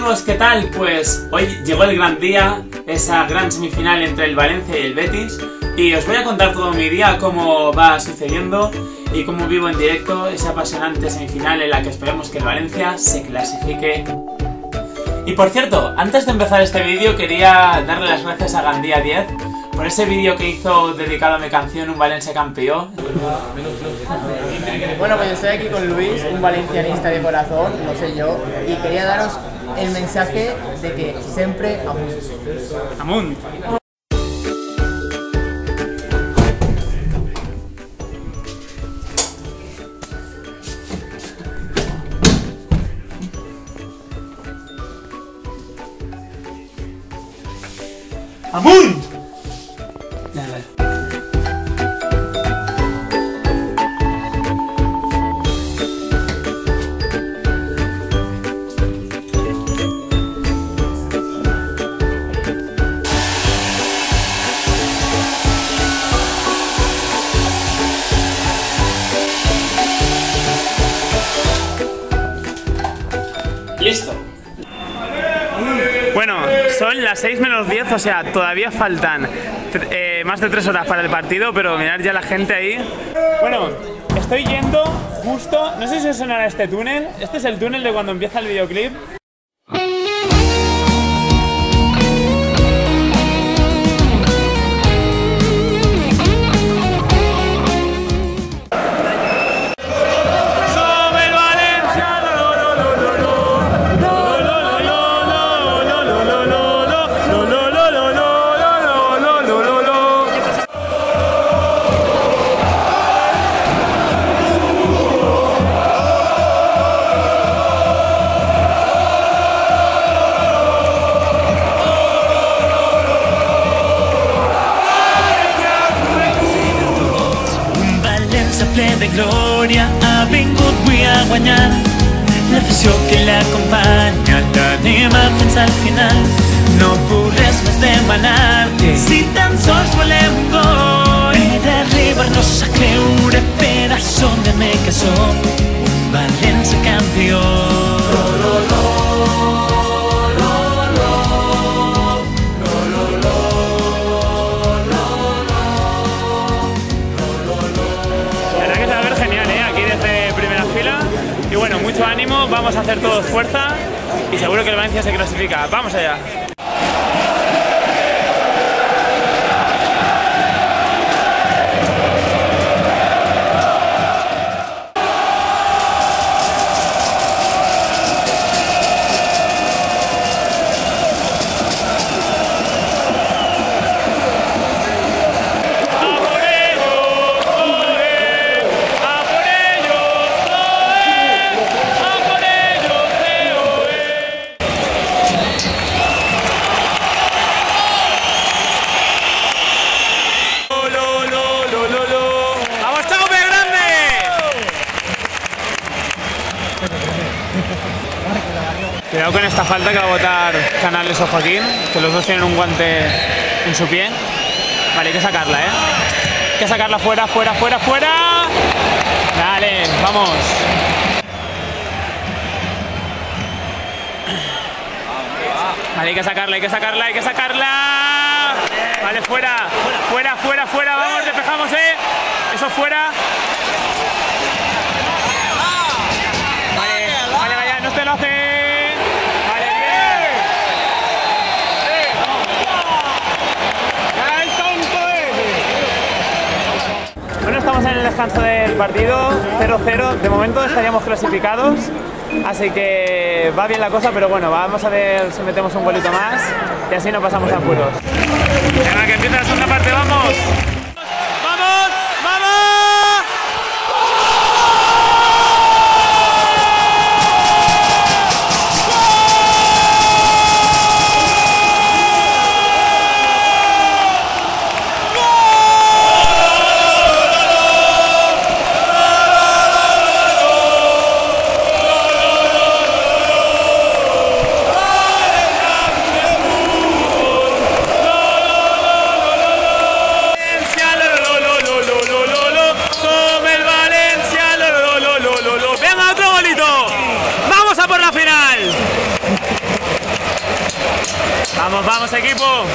chicos, ¿qué tal? Pues hoy llegó el gran día, esa gran semifinal entre el Valencia y el Betis y os voy a contar todo mi día, cómo va sucediendo y cómo vivo en directo esa apasionante semifinal en la que esperemos que el Valencia se clasifique. Y por cierto, antes de empezar este vídeo quería darle las gracias a Gandía 10 por ese vídeo que hizo dedicado a mi canción Un Valencia Campeón. Bueno, pues yo estoy aquí con Luis, un valencianista de corazón, no sé yo, y quería daros el mensaje de que siempre amunt. Amunt. ¡Amunt! Las 6 menos 10, o sea, todavía faltan eh, más de 3 horas para el partido, pero mirad ya la gente ahí. Bueno, estoy yendo justo, no sé si os sonará este túnel, este es el túnel de cuando empieza el videoclip. De glòria ha vingut avui a guanyar. L'afició que l'acompanya l'anima fins al final. No puc res més demanar-te si tan sols volem un gol. Per arribar-nos a creure això de que som vamos a hacer todos fuerza y seguro que el Valencia se clasifica. ¡Vamos allá! Con esta falta que va a botar Canales o Joaquín, que los dos tienen un guante en su pie. Vale, hay que sacarla, ¿eh? Hay que sacarla fuera, fuera, fuera, fuera. Dale, vamos. Vale, hay que sacarla, hay que sacarla, hay que sacarla. Vale, fuera, fuera, fuera, fuera. Vamos, despejamos, ¿eh? Eso fuera. Vale, vale, vaya, no te lo hace. Vale, bien. Bueno, estamos en el descanso del partido, 0-0. De momento estaríamos clasificados, así que va bien la cosa, pero bueno, vamos a ver si metemos un golito más y así no pasamos apuros. Venga, que empieza la segunda parte, vamos. Equipo.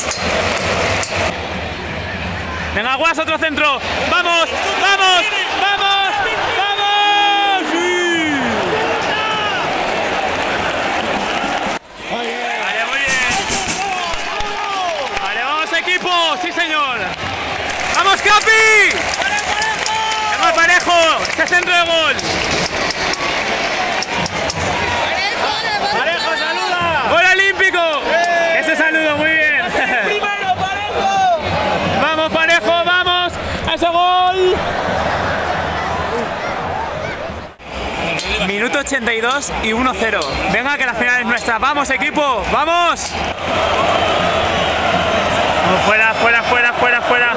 Venga, Guas, otro centro. Vamos, vamos, vamos, vamos. Sí. Vale, muy bien. Vale, vamos, equipo. Sí, señor. ¡Vamos, Capi! ¡Venga, parejo! ¡Ese centro de gol! Minuto 82 y 1-0. Venga, que la final es nuestra. ¡Vamos, equipo! ¡Vamos! Fuera, fuera, fuera, fuera, fuera.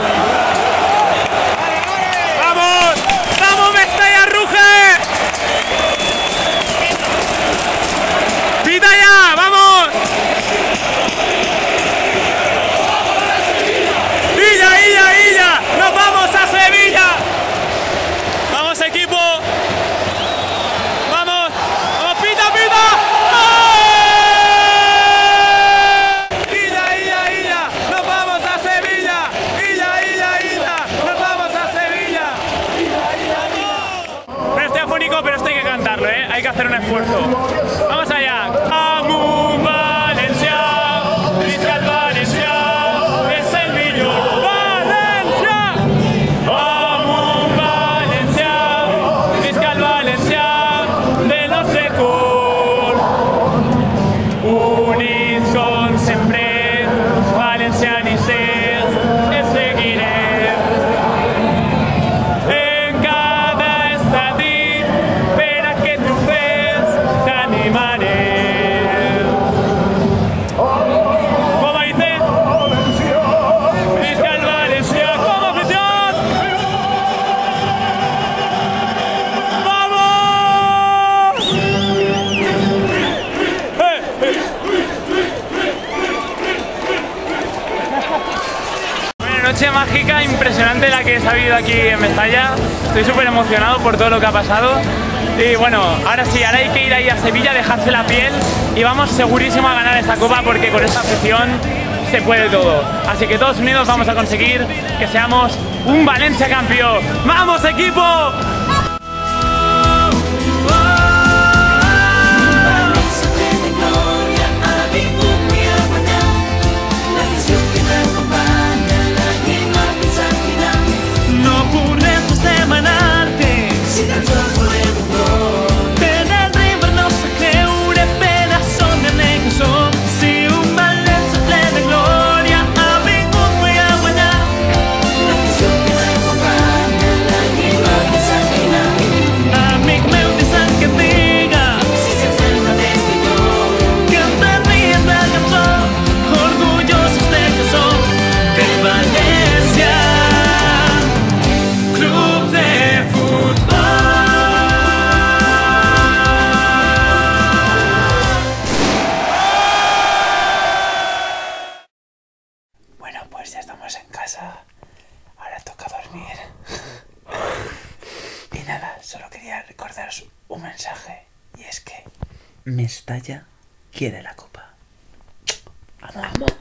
La que se ha vivido aquí en Mestalla. Estoy súper emocionado por todo lo que ha pasado. Y bueno, ahora sí, ahora hay que ir ahí a Sevilla, dejarse la piel y vamos segurísimo a ganar esta copa porque con esta afición se puede todo. Así que todos unidos vamos a conseguir que seamos un Valencia campeón. ¡Vamos equipo! Solo quería recordaros un mensaje. Y es que Mestalla quiere la copa. Vamos.